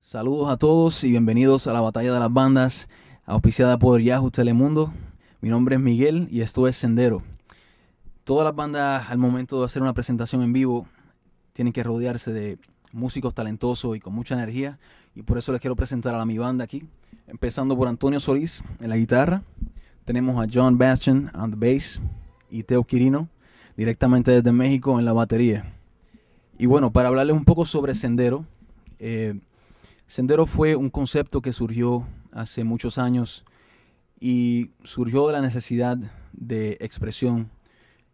Saludos a todos y bienvenidos a la Batalla de las Bandas, auspiciada por Yahoo Telemundo. Mi nombre es Miguel y esto es Sendero. Todas las bandas al momento de hacer una presentación en vivo tienen que rodearse de músicos talentosos y con mucha energía y por eso les quiero presentar a mi banda aquí, empezando por Antonio Solís en la guitarra. Tenemos a John Bastian on the bass y Teo Quirino directamente desde México en la batería. Y bueno, para hablarles un poco sobre Sendero, eh, Sendero fue un concepto que surgió hace muchos años y surgió de la necesidad de expresión,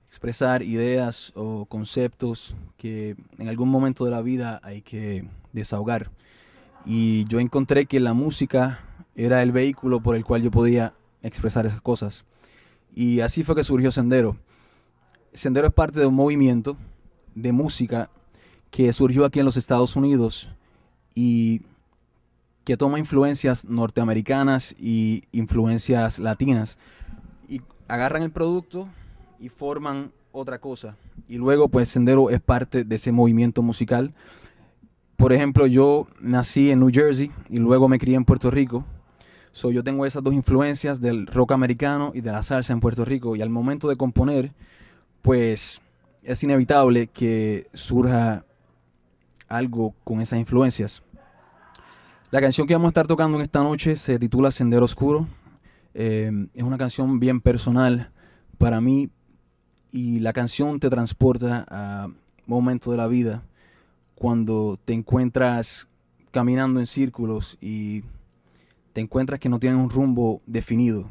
expresar ideas o conceptos que en algún momento de la vida hay que desahogar. Y yo encontré que la música era el vehículo por el cual yo podía expresar esas cosas. Y así fue que surgió Sendero. Sendero es parte de un movimiento de música que surgió aquí en los Estados Unidos y que toma influencias norteamericanas y influencias latinas y agarran el producto y forman otra cosa. Y luego pues Sendero es parte de ese movimiento musical. Por ejemplo, yo nací en New Jersey y luego me crié en Puerto Rico. So, yo tengo esas dos influencias del rock americano y de la salsa en Puerto Rico. Y al momento de componer, pues es inevitable que surja algo con esas influencias. La canción que vamos a estar tocando en esta noche se titula Sendero Oscuro. Eh, es una canción bien personal para mí y la canción te transporta a momentos de la vida cuando te encuentras caminando en círculos y te encuentras que no tienes un rumbo definido.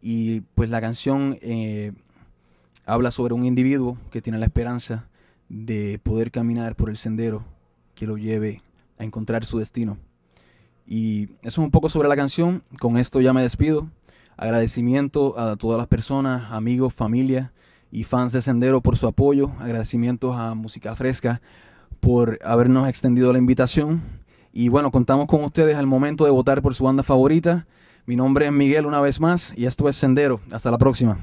Y pues la canción eh, habla sobre un individuo que tiene la esperanza de poder caminar por el sendero que lo lleve a encontrar su destino. Y eso es un poco sobre la canción. Con esto ya me despido. Agradecimiento a todas las personas, amigos, familia y fans de Sendero por su apoyo. Agradecimientos a Música Fresca por habernos extendido la invitación. Y bueno, contamos con ustedes al momento de votar por su banda favorita. Mi nombre es Miguel una vez más y esto es Sendero. Hasta la próxima.